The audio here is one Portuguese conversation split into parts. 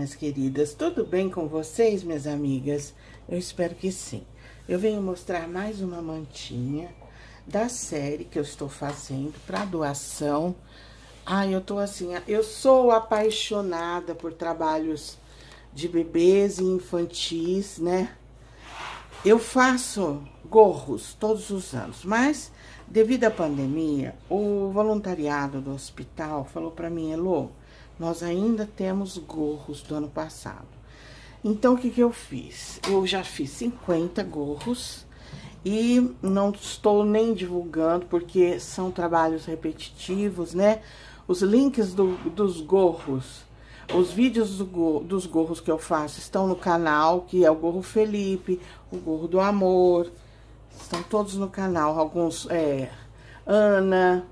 Minhas queridas, tudo bem com vocês, minhas amigas? Eu espero que sim. Eu venho mostrar mais uma mantinha da série que eu estou fazendo para doação. Ai, eu tô assim, eu sou apaixonada por trabalhos de bebês e infantis, né? Eu faço gorros todos os anos, mas devido à pandemia, o voluntariado do hospital falou para mim, Elô, nós ainda temos gorros do ano passado. Então, o que, que eu fiz? Eu já fiz 50 gorros e não estou nem divulgando, porque são trabalhos repetitivos, né? Os links do, dos gorros, os vídeos do, dos gorros que eu faço estão no canal, que é o Gorro Felipe, o Gorro do Amor, estão todos no canal. Alguns, é, Ana,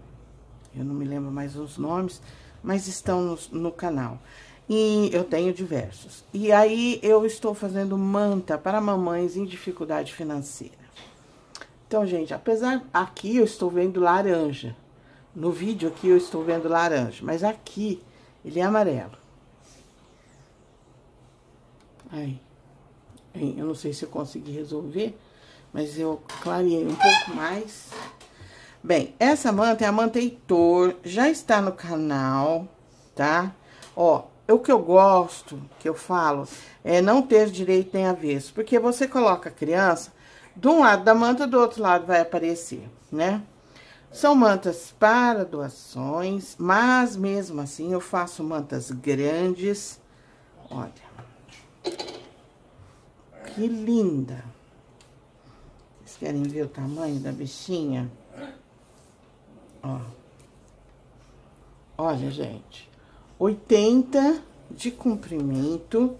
eu não me lembro mais os nomes, mas estão no, no canal. E eu tenho diversos. E aí, eu estou fazendo manta para mamães em dificuldade financeira. Então, gente, apesar... Aqui eu estou vendo laranja. No vídeo aqui eu estou vendo laranja. Mas aqui, ele é amarelo. Aí. Eu não sei se eu consegui resolver, mas eu clareei um pouco mais. Bem, essa manta é a manta Heitor, já está no canal, tá? Ó, o que eu gosto, que eu falo, é não ter direito nem avesso. Porque você coloca a criança, de um lado da manta, do outro lado vai aparecer, né? São mantas para doações, mas mesmo assim eu faço mantas grandes. Olha. Que linda. Vocês querem ver o tamanho da bichinha? Ó. Olha, gente. 80 de comprimento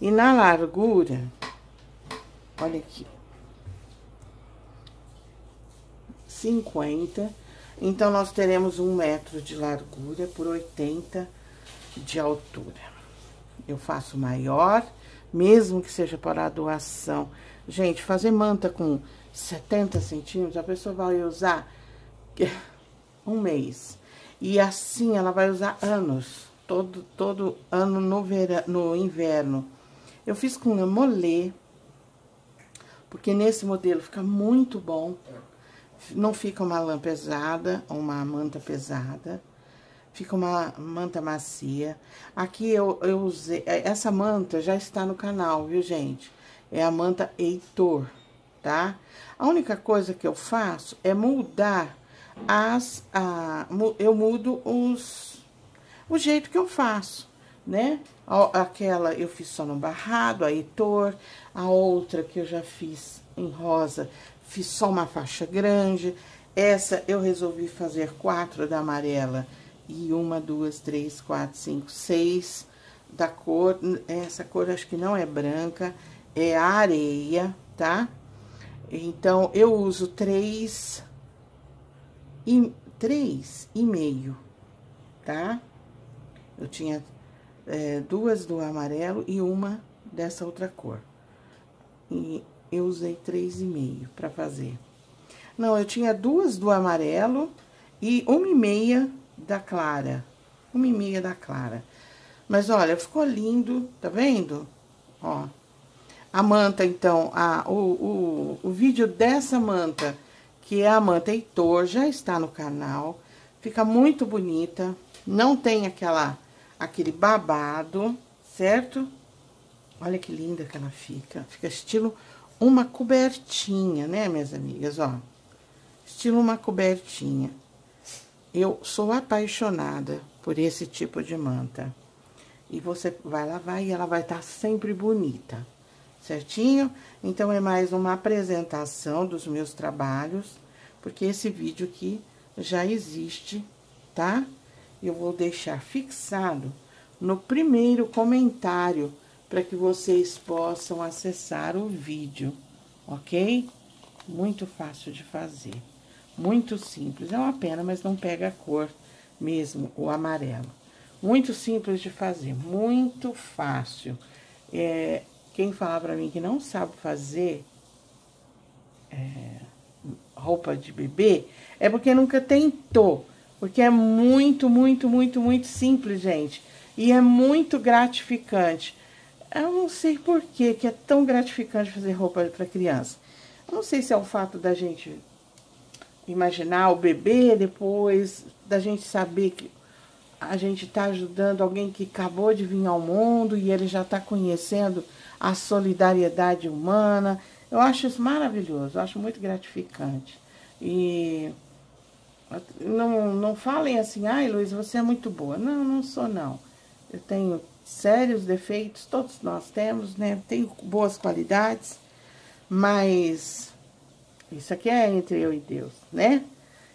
e na largura, olha aqui. 50. Então, nós teremos um metro de largura por 80 de altura. Eu faço maior, mesmo que seja para a doação. Gente, fazer manta com 70 centímetros, a pessoa vai usar um mês. E assim ela vai usar anos, todo, todo ano no, vera, no inverno. Eu fiz com molê, porque nesse modelo fica muito bom. Não fica uma lã pesada, uma manta pesada. Fica uma manta macia. Aqui eu, eu usei... É, essa manta já está no canal, viu, gente? É a manta Heitor, tá? A única coisa que eu faço é mudar as, a, eu mudo os, o jeito que eu faço, né? Aquela eu fiz só no barrado, a Heitor, a outra que eu já fiz em rosa, fiz só uma faixa grande. Essa eu resolvi fazer quatro da amarela e uma, duas, três, quatro, cinco, seis da cor. Essa cor acho que não é branca, é areia, tá? Então, eu uso três e três e meio, tá? Eu tinha é, duas do amarelo e uma dessa outra cor. E eu usei três e meio para fazer. Não, eu tinha duas do amarelo e uma e meia da clara. Uma e meia da clara. Mas, olha, ficou lindo, tá vendo? Ó. A manta, então, a, o, o, o vídeo dessa manta que é a manta Heitor, já está no canal. Fica muito bonita, não tem aquela, aquele babado, certo? Olha que linda que ela fica. Fica estilo uma cobertinha, né, minhas amigas, ó. Estilo uma cobertinha. Eu sou apaixonada por esse tipo de manta. E você vai lavar e ela vai estar tá sempre bonita certinho? Então, é mais uma apresentação dos meus trabalhos, porque esse vídeo aqui já existe, tá? Eu vou deixar fixado no primeiro comentário, para que vocês possam acessar o vídeo, ok? Muito fácil de fazer, muito simples. É uma pena, mas não pega a cor mesmo, o amarelo. Muito simples de fazer, muito fácil. É, quem falar pra mim que não sabe fazer é, roupa de bebê, é porque nunca tentou. Porque é muito, muito, muito, muito simples, gente. E é muito gratificante. Eu não sei por que que é tão gratificante fazer roupa para criança. Eu não sei se é o fato da gente imaginar o bebê depois, da gente saber que a gente está ajudando alguém que acabou de vir ao mundo e ele já está conhecendo a solidariedade humana. Eu acho isso maravilhoso, eu acho muito gratificante. E não, não falem assim, ai Luiz, você é muito boa. Não, não sou não. Eu tenho sérios defeitos, todos nós temos, né? Tenho boas qualidades, mas isso aqui é entre eu e Deus, né?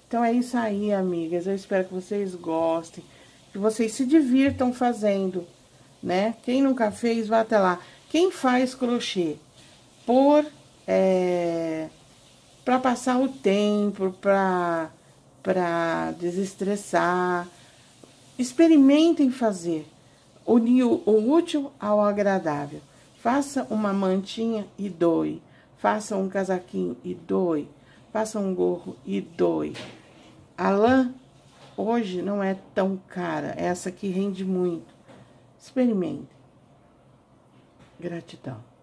Então é isso aí, amigas. Eu espero que vocês gostem, que vocês se divirtam fazendo, né? Quem nunca fez, vá até lá. Quem faz crochê por é, para passar o tempo, para para desestressar, experimentem fazer unir o útil ao agradável. Faça uma mantinha e doe. Faça um casaquinho e doe. Faça um gorro e doe. A lã hoje não é tão cara. Essa aqui rende muito. Experimente. Gratidão.